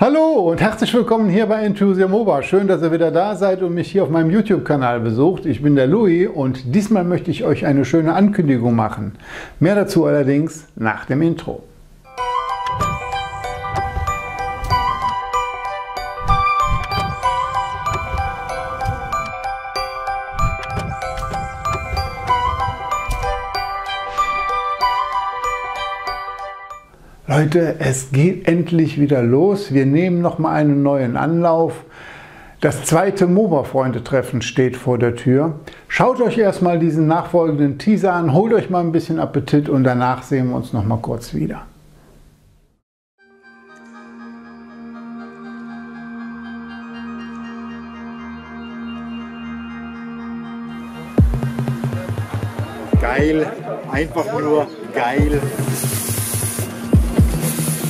Hallo und herzlich willkommen hier bei Enthusiamoba. Schön, dass ihr wieder da seid und mich hier auf meinem YouTube-Kanal besucht. Ich bin der Louis und diesmal möchte ich euch eine schöne Ankündigung machen. Mehr dazu allerdings nach dem Intro. Leute, es geht endlich wieder los. Wir nehmen noch mal einen neuen Anlauf. Das zweite MOBA-Freunde-Treffen steht vor der Tür. Schaut euch erstmal diesen nachfolgenden Teaser an, holt euch mal ein bisschen Appetit und danach sehen wir uns noch mal kurz wieder. Geil, einfach nur geil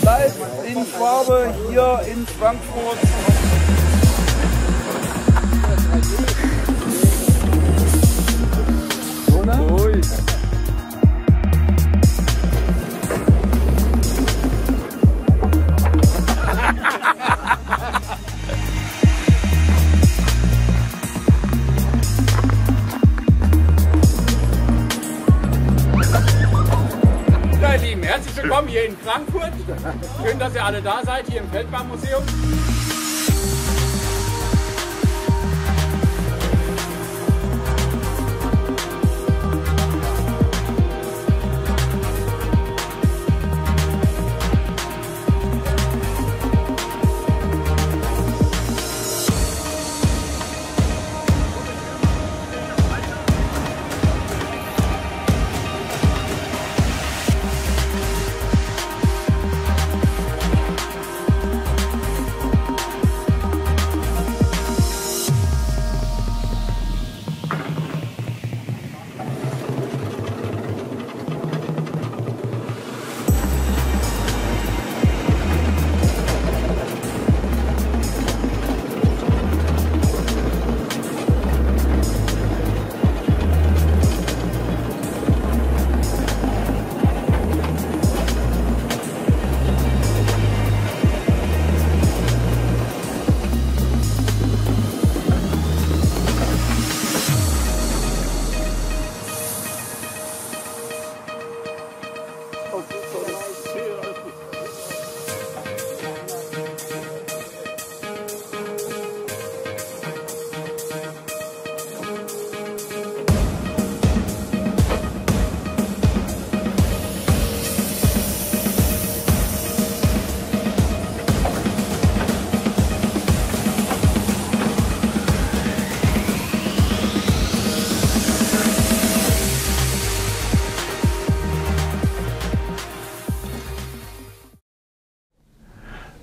live in Schwabe hier in Frankfurt. Herzlich willkommen hier in Frankfurt. Schön, dass ihr alle da seid, hier im Feldbahnmuseum.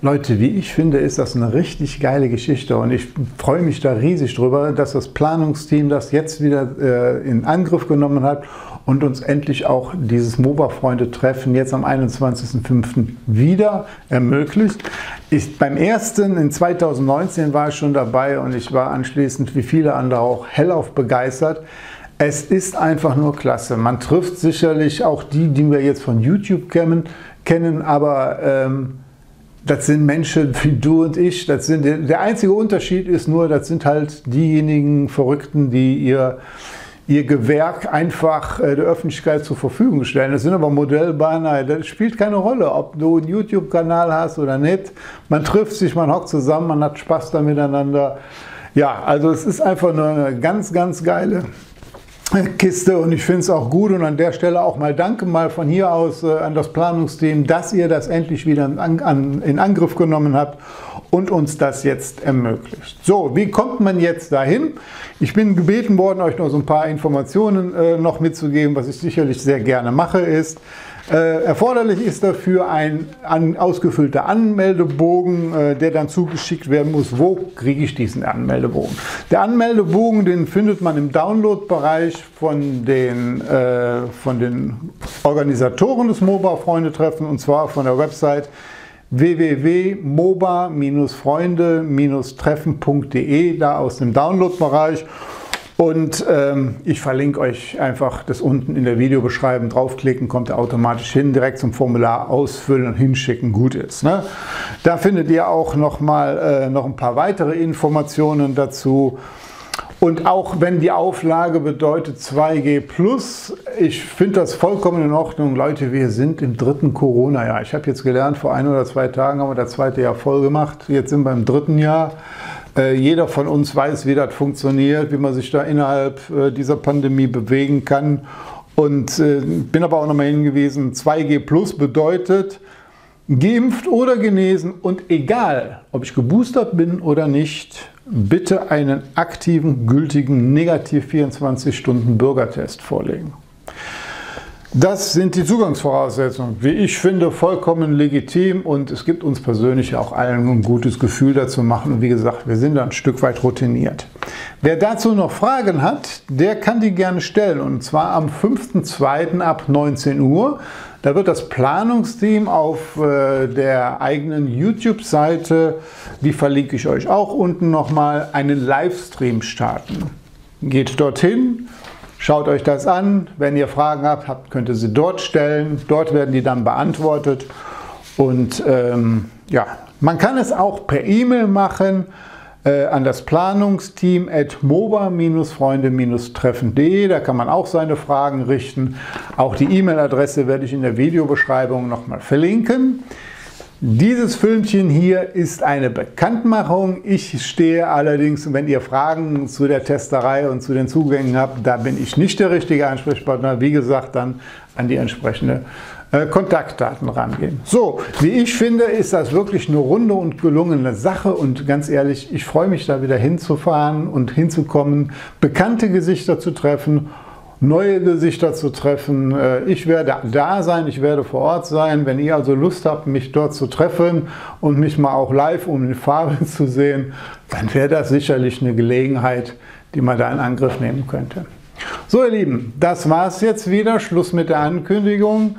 Leute, wie ich finde, ist das eine richtig geile Geschichte und ich freue mich da riesig drüber, dass das Planungsteam das jetzt wieder äh, in Angriff genommen hat und uns endlich auch dieses MOBA-Freunde-Treffen jetzt am 21.05. wieder ermöglicht. Ich, beim ersten in 2019 war ich schon dabei und ich war anschließend wie viele andere auch hellauf begeistert. Es ist einfach nur klasse. Man trifft sicherlich auch die, die wir jetzt von YouTube kennen, kennen aber ähm, das sind Menschen wie du und ich. Das sind, der einzige Unterschied ist nur, das sind halt diejenigen Verrückten, die ihr, ihr Gewerk einfach äh, der Öffentlichkeit zur Verfügung stellen. Das sind aber Modellbahner. Das spielt keine Rolle, ob du einen YouTube-Kanal hast oder nicht. Man trifft sich, man hockt zusammen, man hat Spaß da miteinander. Ja, also es ist einfach nur eine ganz, ganz geile Kiste und ich finde es auch gut und an der Stelle auch mal danke mal von hier aus äh, an das Planungsteam, dass ihr das endlich wieder in, an, in, Angriff genommen habt und uns das jetzt ermöglicht. So, wie kommt man jetzt dahin? Ich bin gebeten worden, euch noch so ein paar Informationen äh, noch mitzugeben, was ich sicherlich sehr gerne mache, ist, äh, erforderlich ist dafür ein an, ausgefüllter Anmeldebogen, äh, der dann zugeschickt werden muss. Wo kriege ich diesen Anmeldebogen? Der Anmeldebogen, den findet man im Download-Bereich von, den, äh, von den Organisatoren des MOBA-Freunde-Treffen und zwar von der Website www.moba-freunde-treffen.de, da aus dem Download-Bereich. Und ähm, ich verlinke euch einfach das unten in der Videobeschreibung. Draufklicken, kommt ihr automatisch hin, direkt zum Formular ausfüllen und hinschicken, gut ist. Ne? Da findet ihr auch noch mal äh, noch ein paar weitere Informationen dazu. Und auch wenn die Auflage bedeutet 2G ich finde das vollkommen in Ordnung. Leute, wir sind im dritten Corona-Jahr. Ich habe jetzt gelernt, vor ein oder zwei Tagen haben wir das zweite Jahr voll gemacht. Jetzt sind wir im dritten Jahr. Äh, jeder von uns weiß, wie das funktioniert, wie man sich da innerhalb äh, dieser Pandemie bewegen kann. Und äh, bin aber auch nochmal hingewiesen, 2G Plus bedeutet, geimpft oder genesen und egal, ob ich geboostert bin oder nicht, bitte einen aktiven, gültigen, negativ 24 Stunden Bürgertest vorlegen. Das sind die Zugangsvoraussetzungen, wie ich finde, vollkommen legitim und es gibt uns persönlich auch allen ein gutes Gefühl dazu machen. Und wie gesagt, wir sind da ein Stück weit routiniert. Wer dazu noch Fragen hat, der kann die gerne stellen und zwar am 5.2. ab 19 Uhr. Da wird das Planungsteam auf äh, der eigenen YouTube-Seite, die verlinke ich euch auch unten nochmal, einen Livestream starten. Geht dorthin, Schaut euch das an. Wenn ihr Fragen habt, könnt ihr sie dort stellen. Dort werden die dann beantwortet. Und ähm, ja, man kann es auch per E-Mail machen äh, an das Planungsteam at moba-freunde-treffen.de. Da kann man auch seine Fragen richten. Auch die E-Mail-Adresse werde ich in der Videobeschreibung nochmal verlinken. Dieses Filmchen hier ist eine Bekanntmachung. Ich stehe allerdings, wenn ihr Fragen zu der Testerei und zu den Zugängen habt, da bin ich nicht der richtige Ansprechpartner. Wie gesagt, dann an die entsprechende äh, Kontaktdaten rangehen. So, wie ich finde, ist das wirklich eine runde und gelungene Sache und ganz ehrlich, ich freue mich da wieder hinzufahren und hinzukommen, bekannte Gesichter zu treffen neue Gesichter zu treffen. Äh, ich werde da sein, ich werde vor Ort sein. Wenn ihr also Lust habt, mich dort zu treffen und mich mal auch live um in Farbe zu sehen, dann wäre das sicherlich eine Gelegenheit, die man da in Angriff nehmen könnte. So ihr Lieben, das war es jetzt wieder. Schluss mit der Ankündigung.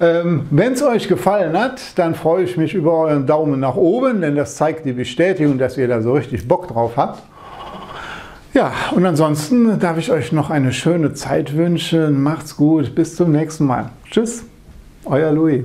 Ähm, Wenn es euch gefallen hat, dann freue ich mich über euren Daumen nach oben, denn das zeigt die Bestätigung, dass ihr da so richtig Bock drauf habt. Ja, und ansonsten darf ich euch noch eine schöne Zeit wünschen. Macht's gut, bis zum nächsten Mal. Tschüss, euer Louis.